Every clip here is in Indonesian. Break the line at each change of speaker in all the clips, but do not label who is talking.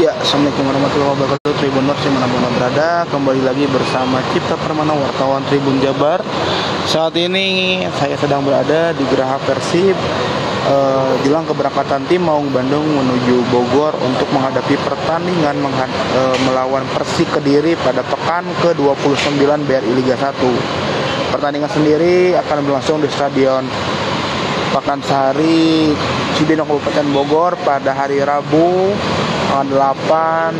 Ya, Assalamualaikum warahmatullahi wabarakatuh. Tribuners yang mana berada Kembali lagi bersama Cipta Permana Wartawan Tribun Jabar. Saat ini saya sedang berada di Geraha Persib uh, Jelang keberangkatan tim Maung Bandung menuju Bogor Untuk menghadapi pertandingan uh, melawan Persik Kediri pada pekan ke-29 BRI Liga 1 Pertandingan sendiri akan berlangsung di Stadion Pakansari Cibinong Kabupaten Bogor pada hari Rabu tanggal 8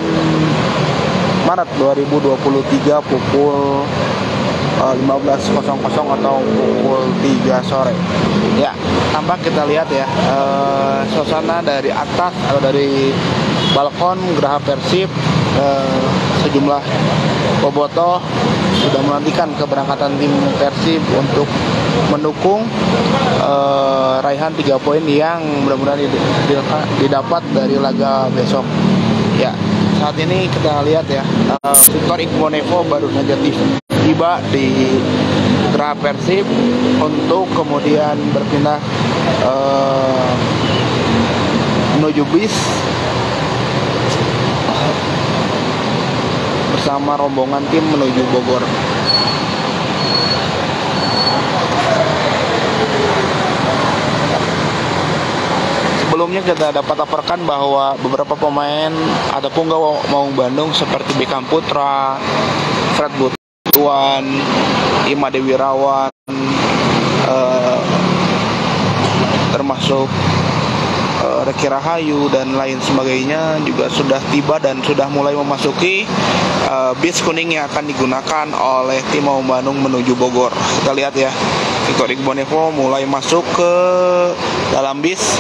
Maret 2023 pukul 15.00 eh, atau pukul 3 sore. Ya, tampak kita lihat ya uh, suasana dari atas atau dari balkon Geraha Persib uh, sejumlah bobotoh sudah menantikan keberangkatan tim Persib untuk mendukung uh, raihan tiga poin yang mudah-mudahan didapat dari laga besok. Ya, saat ini kita lihat ya, uh, Victor Iqmonevo baru saja tiba di Geraha Persib untuk kemudian berpindah uh, menuju bis bersama rombongan tim menuju Bogor. Sebelumnya kita dapat laporkan bahwa beberapa pemain ada punggawa mau Bandung seperti Bekam Putra, Fred Butuan, Ima Dewi Rawan, eh, termasuk Reki Rahayu dan lain sebagainya juga sudah tiba dan sudah mulai memasuki uh, bis kuning yang akan digunakan oleh tim Maung Bandung menuju Bogor. Kita lihat ya, Victor Igbonevo mulai masuk ke dalam bis.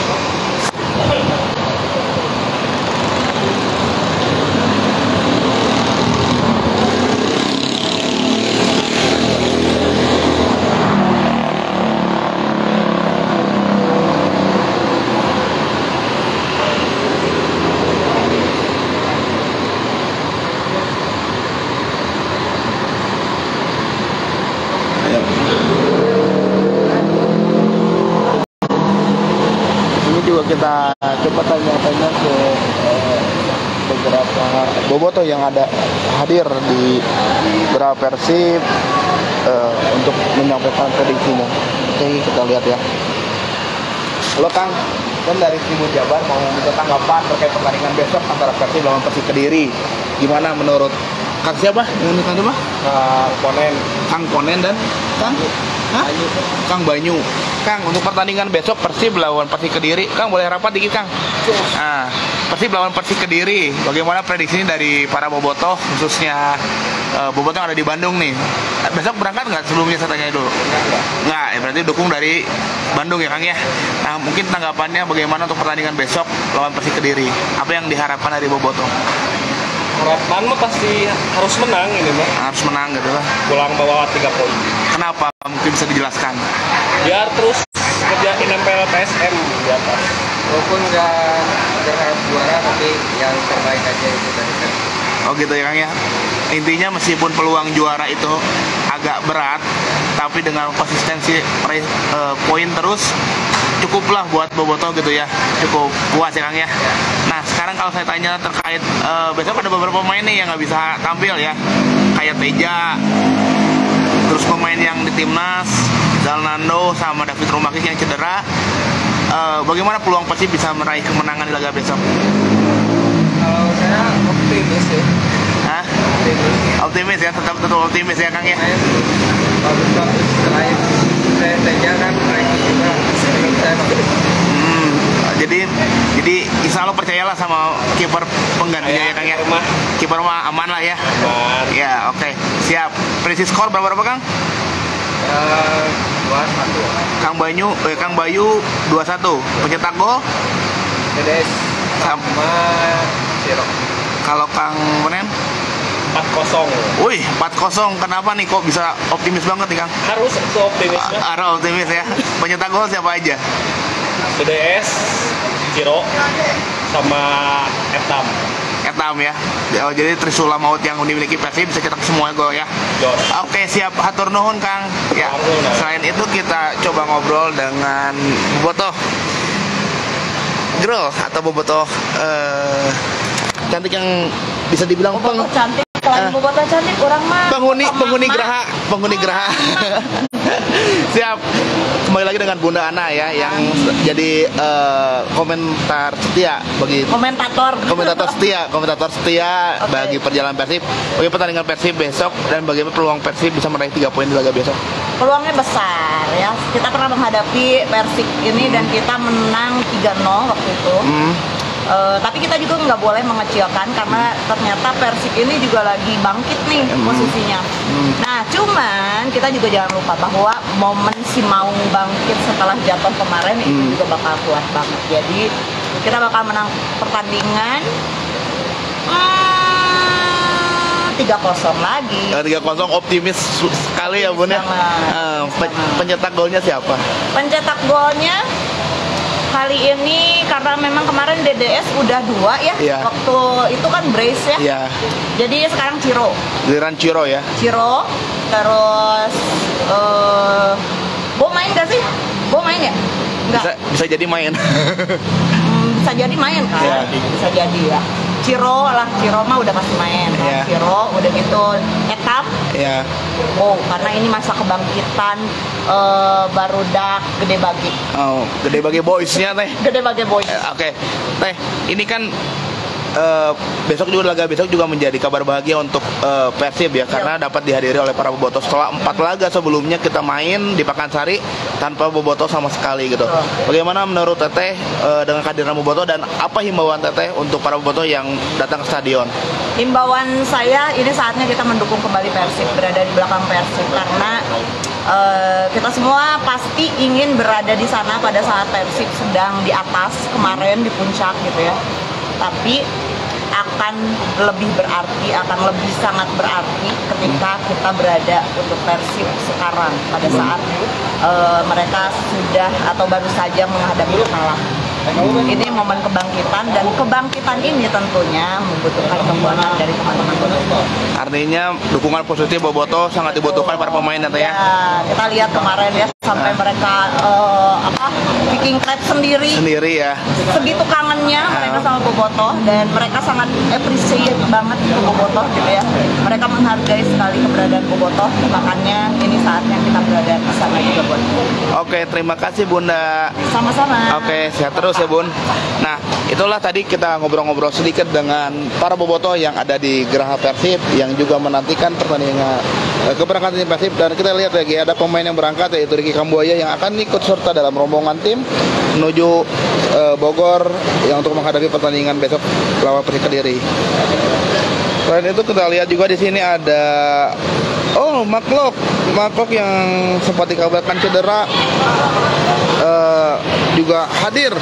Kita coba tanya-tanya ke eh, beberapa boboto yang ada hadir di beberapa Persib eh, untuk menyampaikan prediksinya. Oke, kita lihat ya. Halo Kang, kan dari Tribun Jabar mau minta tanggapan terkait pertandingan besok antara Persib lawan Persik Kediri. Gimana menurut Kang siapa? Yang tadi mah? Kang Ponen. Kang Ponen dan Kang? Hah? Kang Banyu. Kang, untuk pertandingan besok Persib lawan Persik Kediri, Kang boleh rapat dikit Kang? Nah, Persib lawan Persik Kediri, bagaimana prediksi dari para bobotoh khususnya uh, bobotoh yang ada di Bandung nih? Besok berangkat nggak sebelumnya saya tanya dulu? Nggak, ya berarti dukung dari Bandung ya Kang ya. Nah mungkin tanggapannya bagaimana untuk pertandingan besok lawan Persik Kediri? Apa yang diharapkan dari bobotoh?
harapan mah pasti harus menang ini mah
harus menang gitu lah
pulang bawa tiga poin
kenapa mungkin bisa dijelaskan
biar terus kerjain nempel PSM di atas
walaupun nggak berharap juara tapi yang terbaik aja itu dari
Oh gitu ya Kang ya. Intinya meskipun peluang juara itu agak berat, tapi dengan konsistensi uh, poin terus cukuplah buat Boboto gitu ya. Cukup puas ya Kang ya. Nah sekarang kalau saya tanya terkait uh, besok ada beberapa pemain nih yang nggak bisa tampil ya, kayak Teja, terus pemain yang di timnas, Zalnando sama David Rumakis yang cedera. Uh, bagaimana peluang Persib bisa meraih kemenangan di laga besok?
Kalau saya optimis ya.
Hah? Optimis. Optimis ya, tetap tetap optimis ya Kang ya.
Bagus-bagus selain saya kan lagi juga
jadi jadi insya Allah percayalah sama kiper penggantinya ya Kang ya. Kiper mah aman lah ya.
Aman.
Ya oke okay. siap. Prediksi skor berapa berapa Kang?
Uh, dua satu.
Kang Banyu, eh, Kang Bayu dua satu. Pencetak gol?
Dedes sama Siro.
Kalau Kang Menen?
4-0
Wih, 4-0. Kenapa nih kok bisa optimis banget nih Kang?
Harus itu optimis
Harus optimis ya. Pencetak gol siapa aja?
DDS, Ciro, sama Etam.
Etam ya. Oh, jadi Trisula Maut yang dimiliki Persib bisa cetak semua gol ya.
Jos.
Oke siap hatur nuhun Kang. Ya. Selain itu kita coba ngobrol dengan Bobotoh Grol atau Bobotoh eh, cantik yang bisa dibilang peng,
Bobotoh cantik, selain bobotoh cantik, orang mah.
Penghuni penghuni geraha penghuni geraha. siap. Kembali lagi dengan Bunda Ana ya yang jadi eh, komentar setia bagi
komentator.
komentator setia komentator setia bagi perjalanan Persib. Bagi pertandingan Persib besok dan bagaimana peluang Persib bisa meraih tiga poin di laga besok?
Peluangnya besar ya. Kita pernah menghadapi Persik ini dan kita menang 3-0 waktu itu.
hmm.
Eh, tapi kita juga nggak boleh mengecilkan karena ternyata Persik ini juga lagi bangkit nih
Hmm.
posisinya.
Hmm.
Nah, cuman kita juga jangan lupa bahwa momen si Maung bangkit setelah jatuh kemarin itu
Hmm.
juga bakal kuat banget. Jadi kita bakal menang pertandingan hmm, 3-0 lagi.
tiga kosong optimis sekali ya bun ya. Eh, pencetak golnya siapa
Pencetak golnya kali ini karena memang kemarin DDS udah dua ya
Iya.
waktu itu kan brace ya
ya
jadi sekarang Ciro
giliran Ciro ya
Ciro terus eh Bo main gak sih? Bo main ya? Enggak.
bisa bisa jadi main
Hmm, bisa jadi main kan?
Iya.
Bisa jadi ya. Ciro lah, Ciro mah udah pasti main kan?
Iya.
Ciro udah gitu Etam
ya
Oh, karena ini masa kebangkitan eh barudak gede bagi.
oh gede bagi boysnya teh
Gede bagi boy.
Eh, Oke, Teh, ini kan eh, besok juga laga besok juga menjadi kabar bahagia untuk eh, Persib ya karena dapat dihadiri oleh para bobotoh setelah empat laga sebelumnya kita main di Pakansari tanpa bobotoh sama sekali gitu. Bagaimana menurut Teteh eh, dengan kehadiran bobotoh dan apa himbauan Teteh untuk para bobotoh yang datang ke stadion?
Himbauan saya ini saatnya kita mendukung kembali Persib berada di belakang Persib karena eh, kita semua pasti ingin berada di sana pada saat Persib sedang di atas kemarin di puncak gitu ya. Tapi akan lebih berarti, akan lebih sangat berarti ketika kita berada untuk Persib sekarang pada saat eh, mereka sudah atau baru saja menghadapi kalah. Ini momen kebangkitan dan kebangkitan ini tentunya membutuhkan kekuatan dari teman-teman bobotoh.
Artinya dukungan positif bobotoh sangat dibutuhkan para pemain Teh ya.
Ya, kita lihat kemarin ya sampai mereka eh, apa picking clap sendiri
Sendiri ya.
segitu kangennya mereka sama Bobotoh dan mereka sangat appreciate banget ke Bobotoh gitu ya mereka menghargai sekali keberadaan Bobotoh makanya ini saatnya kita berada di sana juga buat
Oke, terima kasih Bunda.
sama-sama
Oke, sehat terus ya Bun. Nah, itulah tadi kita ngobrol-ngobrol sedikit dengan para bobotoh yang ada di Geraha Persib yang juga menantikan pertandingan keberangkatan tim Persib dan kita lihat lagi ada pemain yang berangkat yaitu Ricky Kambuaya yang akan ikut serta dalam rombongan tim menuju eh, Bogor yang untuk menghadapi pertandingan besok lawan Persik Kediri. Selain itu kita lihat juga di sini ada oh Maklok, Maklok yang sempat dikabarkan cedera eh, juga hadir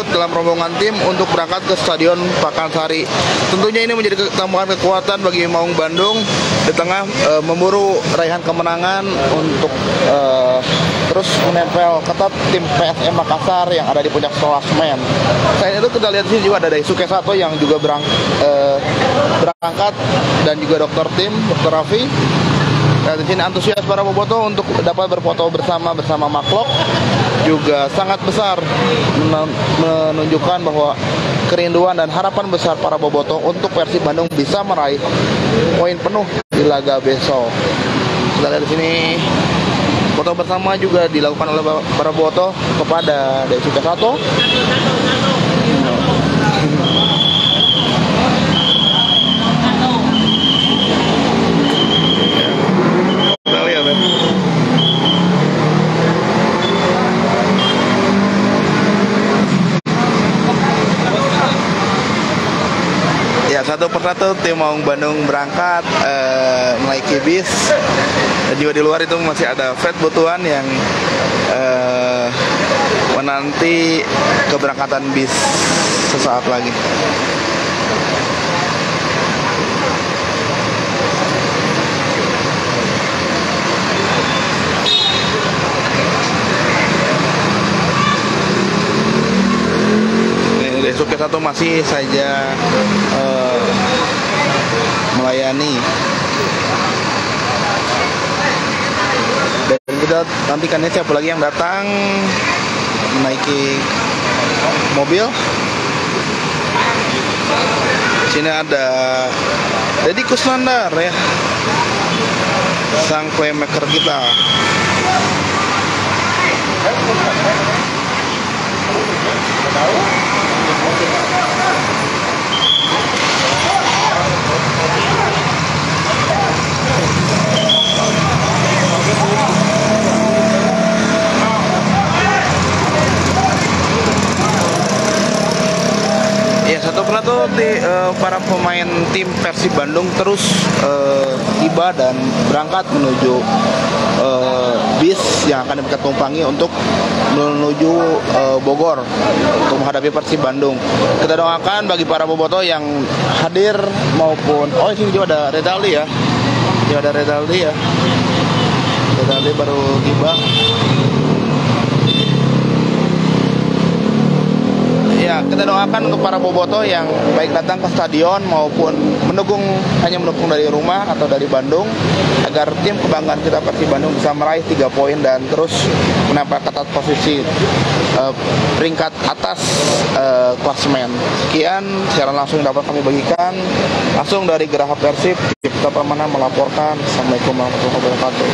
ikut dalam rombongan tim untuk berangkat ke Stadion Pakansari. Tentunya ini menjadi tambahan kekuatan bagi Maung Bandung di tengah eh, memburu raihan kemenangan untuk eh, terus menempel ketat tim PSM Makassar yang ada di puncak klasmen. Selain itu kita lihat di sini juga ada Daisuke Sato yang juga berang, eh, berangkat dan juga dokter tim, dokter Raffi. Nah, di sini antusias para bobotoh untuk dapat berfoto bersama bersama Maklok juga sangat besar men- menunjukkan bahwa kerinduan dan harapan besar para bobotoh untuk Persib Bandung bisa meraih poin penuh di laga besok. Kita di sini foto bersama juga dilakukan oleh para bobotoh kepada Daisuke Sato. Kita lihat ya. Ya persatu tim Maung Bandung berangkat eh, menaiki bis dan juga di luar itu masih ada Fred Butuan yang eh, menanti keberangkatan bis sesaat lagi. Desuke satu masih saja eh, melayani dan kita nantikan siapa lagi yang datang menaiki mobil sini ada Deddy Kusnandar ya. Sang playmaker kita satu di, eh, para pemain tim Persib Bandung terus eh, tiba dan berangkat menuju eh, bis yang akan mereka tumpangi untuk menuju eh, Bogor untuk menghadapi Persib Bandung. Kita doakan bagi para boboto yang hadir maupun oh ini juga ada Redaldi ya. Ini ada Redaldi ya. Redaldi baru tiba. Ya, kita doakan untuk para boboto yang baik datang ke stadion maupun mendukung hanya mendukung dari rumah atau dari Bandung agar tim kebanggaan kita Persib Bandung bisa meraih tiga poin dan terus menempel ketat posisi eh, peringkat atas eh, klasemen. Sekian siaran langsung dapat kami bagikan langsung dari Geraha Persib. Kita Pramana melaporkan. Assalamualaikum warahmatullahi wabarakatuh.